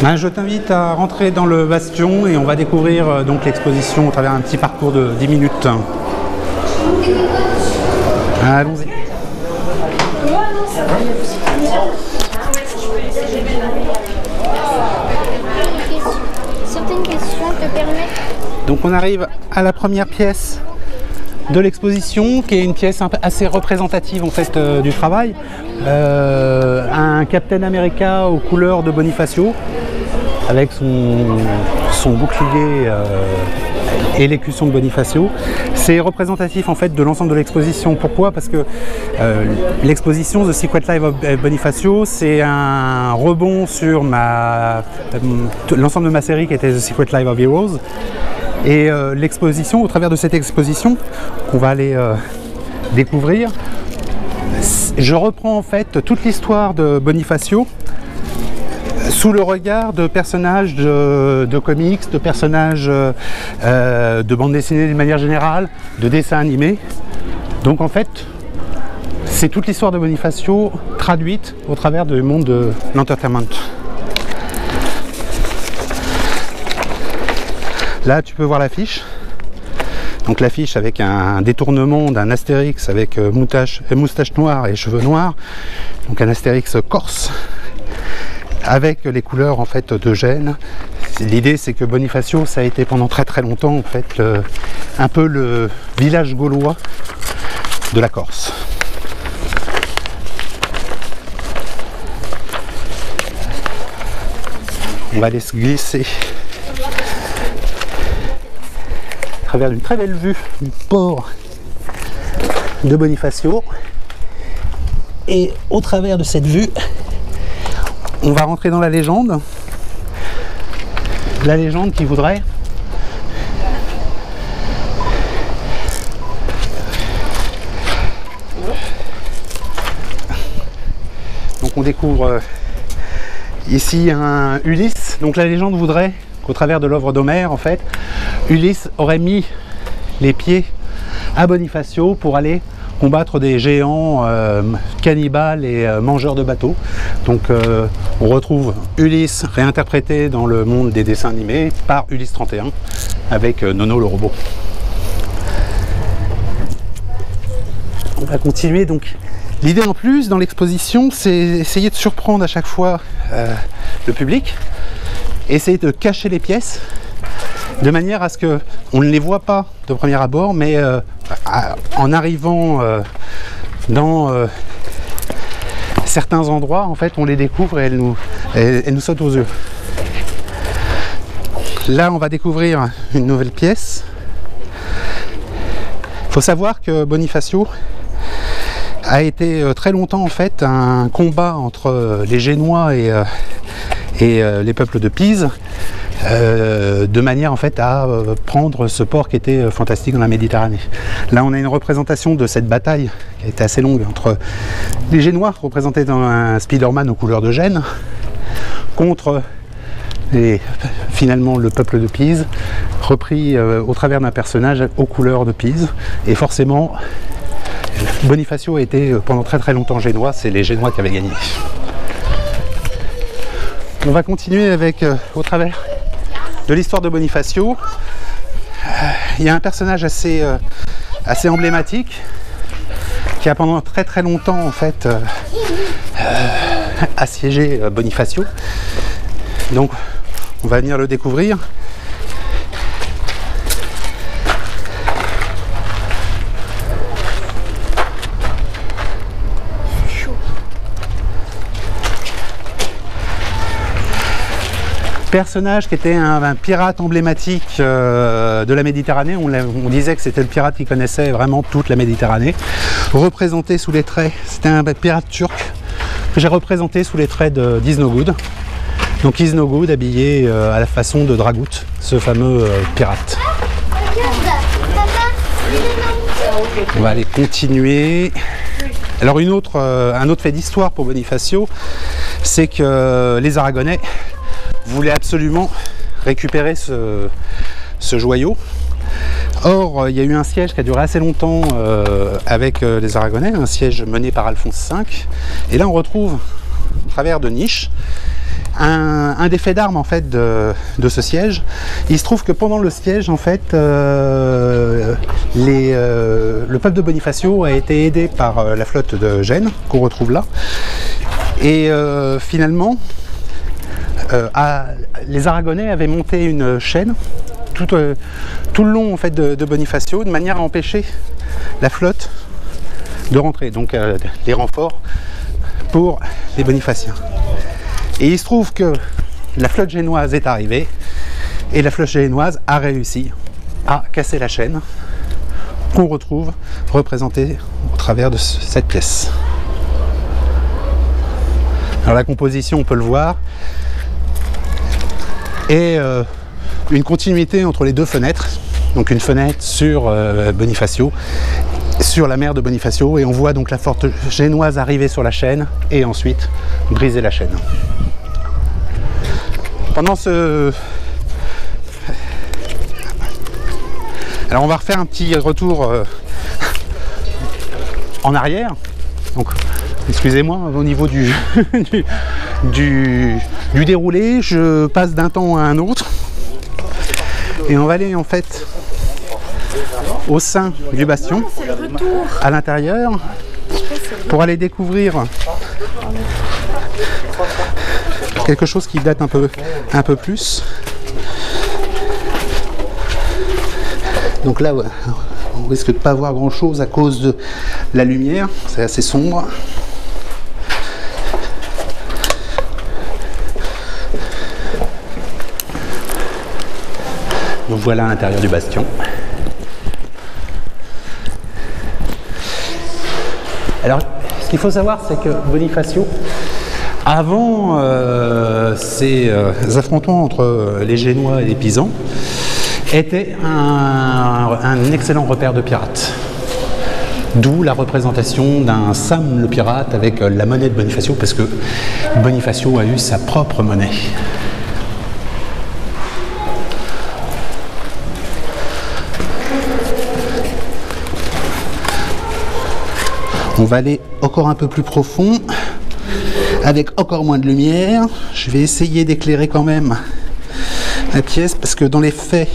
Ben, je t'invite à rentrer dans le bastion et on va découvrir euh, donc l'exposition au travers d'un petit parcours de 10 minutes. Allons-y. Donc on arrive à la première pièce de l'exposition, qui est une pièce assez représentative en fait euh, du travail. Euh, un Captain America aux couleurs de Bonifacio, avec son, son bouclier euh, et l'écusson de Bonifacio. C'est représentatif en fait de l'ensemble de l'exposition. Pourquoi? Parce que l'exposition The Secret Life of Bonifacio, c'est un rebond sur l'ensemble de ma série qui était The Secret Life of Heroes. Et euh, l'exposition, au travers de cette exposition qu'on va aller euh, découvrir, je reprends en fait toute l'histoire de Bonifacio sous le regard de personnages de, comics, de personnages euh, de bande dessinée d'une manière générale, de dessins animés. Donc en fait, c'est toute l'histoire de Bonifacio traduite au travers du monde de l'entertainment. Là, tu peux voir l'affiche. Donc l'affiche avec un détournement d'un astérix avec euh, moustache, euh, moustache noire et cheveux noirs. Donc un astérix corse avec les couleurs en fait de Gênes. L'idée c'est que Bonifacio ça a été pendant très très longtemps en fait un peu le village gaulois de la Corse. On va aller se glisser travers une très belle vue du port de Bonifacio. Et au travers de cette vue, on va rentrer dans la légende. La légende qui voudrait Donc on découvre euh, ici un Ulysse. Donc la légende voudrait qu'au travers de l'œuvre d'Homère, en fait, Ulysse aurait mis les pieds à Bonifacio pour aller combattre des géants euh, cannibales et euh, mangeurs de bateaux. Donc euh, on retrouve Ulysse réinterprété dans le monde des dessins animés par Ulysse 31 avec Nono le robot. On va continuer donc. L'idée en plus dans l'exposition, c'est essayer de surprendre à chaque fois le public, essayer de cacher les pièces de manière à ce que on ne les voit pas de premier abord, mais euh, en arrivant euh, dans euh, certains endroits, en fait, on les découvre et elles nous, sautent aux yeux. Là, on va découvrir une nouvelle pièce. Il faut savoir que Bonifacio a été très longtemps en fait un combat entre les Génois et, les peuples de Pise, euh, de manière en fait à euh, prendre ce port qui était euh, fantastique dans la Méditerranée. Là, on a une représentation de cette bataille qui a été assez longue entre les Génois, représentés dans un Spider-Man aux couleurs de Gênes, contre et finalement le peuple de Pise, repris au travers d'un personnage aux couleurs de Pise. Et forcément, Bonifacio a été pendant très très longtemps génois, c'est les Génois qui avaient gagné. On va continuer avec, au travers de l'histoire de Bonifacio, euh, il y a un personnage assez, euh, assez emblématique qui a pendant très très longtemps en fait euh, assiégé Bonifacio. Donc on va venir le découvrir. Personnage qui était un, pirate emblématique euh, de la Méditerranée. On, disait que c'était le pirate qui connaissait vraiment toute la Méditerranée. Représenté sous les traits, c'était un pirate turc que j'ai représenté sous les traits de d'Isnogoud. Donc Isnogoud habillé euh, à la façon de Dragout, ce fameux euh, pirate. On va aller continuer. Alors une autre, un autre fait d'histoire pour Bonifacio, c'est que les Aragonais voulaient absolument récupérer ce, ce joyau. Or, euh, il y a eu un siège qui a duré assez longtemps euh, avec euh, les Aragonais, un siège mené par Alphonse V. Et là, on retrouve, au travers de niches, un, un des faits d'armes en fait de, ce siège. Il se trouve que pendant le siège, en fait, les, le peuple de Bonifacio a été aidé par la flotte de Gênes, qu'on retrouve là. Et finalement, à- les Aragonais avaient monté une chaîne tout, euh, tout le long en fait, de, de Bonifacio, de manière à empêcher la flotte de rentrer, donc euh, les renforts pour les Bonifaciens. Et il se trouve que la flotte génoise est arrivée et la flotte génoise a réussi à casser la chaîne qu'on retrouve représentée au travers de ce- cette pièce. Alors la composition, on peut le voir, est euh, une continuité entre les deux fenêtres. Donc une fenêtre sur euh, Bonifacio, sur la mer de Bonifacio, et on voit donc la forte génoise arriver sur la chaîne et ensuite briser la chaîne. Pendant ce... Alors on va refaire un petit retour euh, en arrière. Donc excusez-moi au niveau du, du- du déroulé, je passe d'un temps à un autre. Et on va aller en fait au sein du bastion, à l'intérieur, pour aller découvrir quelque chose qui date un peu, un peu plus. Donc là, on risque de pas voir grand chose à cause de la lumière, c'est assez sombre. Voilà l'intérieur du bastion. Alors, ce qu'il faut savoir, c'est que Bonifacio, avant euh, ces euh, affrontements entre euh, les Génois et les Pisans, était un, excellent repère de pirates. D'où la représentation d'un Sam le pirate avec euh, la monnaie de Bonifacio, parce que Bonifacio a eu sa propre monnaie. On va aller encore un peu plus profond, avec encore moins de lumière. Je vais essayer d'éclairer quand même la pièce, parce que dans les faits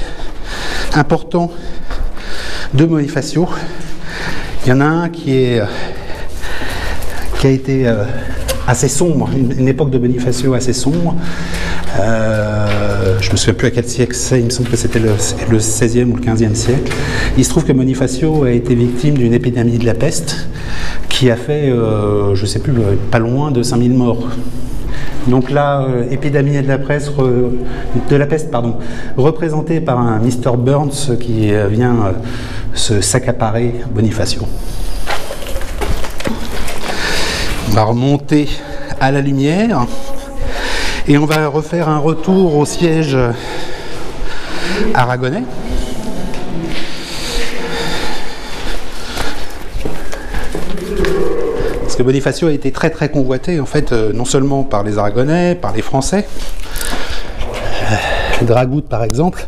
importants de Bonifacio, il y en a un qui est qui a été euh, assez sombre, une, époque de Bonifacio assez sombre. Euh, je me souviens plus à quel siècle c'est, il me semble que c'était le, le 16e ou le 15e siècle. Il se trouve que Bonifacio a été victime d'une épidémie de la peste qui a fait, euh, je sais plus, euh, pas loin de 5000 morts. Donc là, euh, épidémie de la, presse, re- de la peste, pardon, représentée par un Mr. Burns qui euh, vient euh, se s'accaparer Bonifacio. On va remonter à la lumière et on va refaire un retour au siège aragonais. Parce que Bonifacio a été très très convoité en fait, euh, non seulement par les Aragonais, par les Français. Euh, Dragout par exemple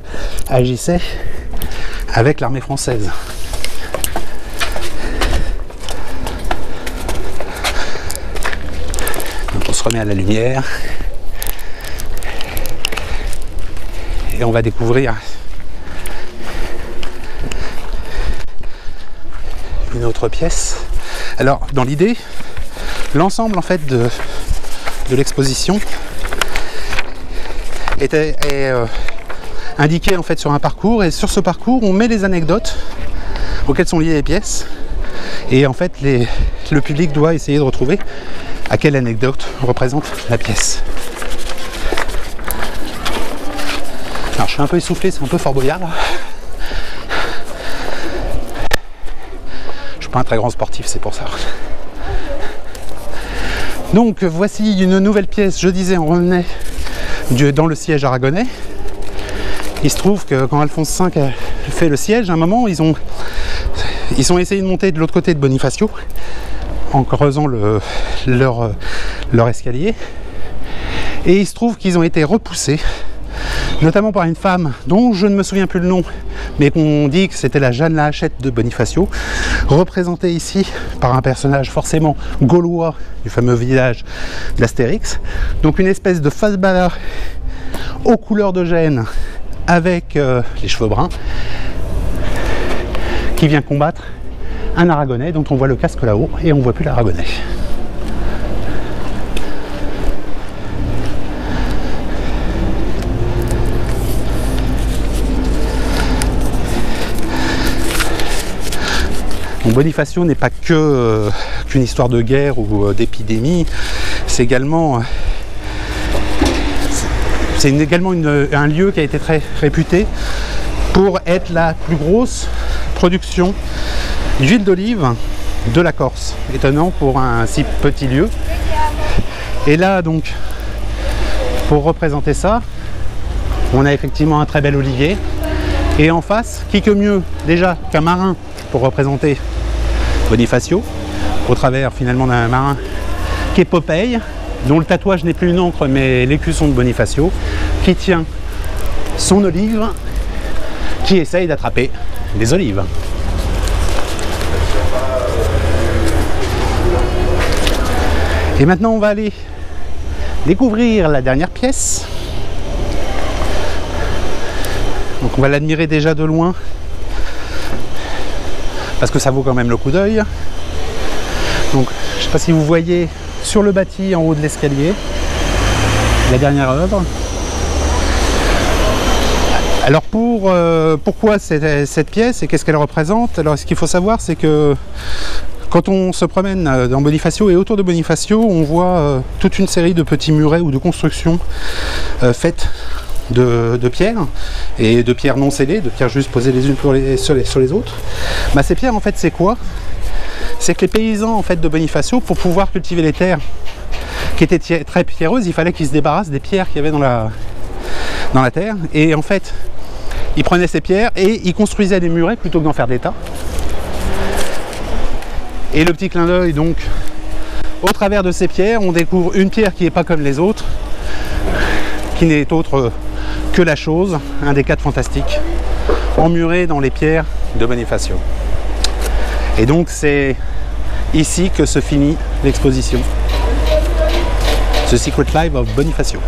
agissait avec l'armée française. Donc on se remet à la lumière et on va découvrir une autre pièce. Alors dans l'idée, l'ensemble en fait de, l'exposition est euh, indiqué en fait sur un parcours et sur ce parcours on met les anecdotes auxquelles sont liées les pièces et en fait le public doit essayer de retrouver à quelle anecdote représente la pièce. Alors je suis un peu essoufflé, c'est un peu fort boyard là. Je suis un très grand sportif, c'est pour ça. Donc voici une nouvelle pièce, je disais, on revenait dans le siège aragonais. Il se trouve que quand Alphonse V a fait le siège, à un moment, ils ont, ils ont essayé de monter de l'autre côté de Bonifacio en creusant le- leur, leur escalier. Et il se trouve qu'ils ont été repoussés notamment par une femme dont je ne me souviens plus le nom, mais qu'on dit que c'était la Jeanne la Hachette de Bonifacio, représentée ici par un personnage forcément gaulois du fameux village d'Astérix. Donc une espèce de face ballard aux couleurs de gêne avec euh, les cheveux bruns qui vient combattre un aragonais dont on voit le casque là-haut et on voit plus l'aragonais. Bonifacio n'est pas que euh, qu'une histoire de guerre ou euh, d'épidémie, c'est également c'est également un lieu qui a été très réputé pour être la plus grosse production d'huile d'olive de la Corse. Étonnant pour un si petit lieu. Et là donc, pour représenter ça, on a effectivement un très bel olivier. Et en face, qui que mieux déjà qu'un marin pour représenter Bonifacio, au travers finalement d'un marin qui est Popeye, dont le tatouage n'est plus une encre mais l'écusson de Bonifacio, qui tient son olive, qui essaye d'attraper les olives. Et maintenant on va aller découvrir la dernière pièce. Donc on va l'admirer déjà de loin parce que ça vaut quand même le coup d'œil. Donc je ne sais pas si vous voyez sur le bâti en haut de l'escalier la dernière œuvre. Alors pour euh, pourquoi cette, pièce et qu'est-ce qu'elle représente? Alors ce qu'il faut savoir c'est que quand on se promène euh, dans Bonifacio et autour de Bonifacio, on voit euh, toute une série de petits murets ou de constructions faites de, pierres et de pierres non scellées, de pierres juste posées les unes sur, les, autres. Bah, ces pierres en fait c'est quoi? C'est que les paysans en fait de Bonifacio, pour pouvoir cultiver les terres qui étaient très pierreuses, il fallait qu'ils se débarrassent des pierres qu'il y avait dans la, dans la terre. Et en fait, ils prenaient ces pierres et ils construisaient des murets plutôt que d'en faire des tas. Et le petit clin d'œil donc, au travers de ces pierres, on découvre une pierre qui n'est pas comme les autres, qui n'est autre que la chose, un des quatre fantastiques, emmuré dans les pierres de Bonifacio. Et donc c'est ici que se finit l'exposition. The Secret Life of Bonifacio.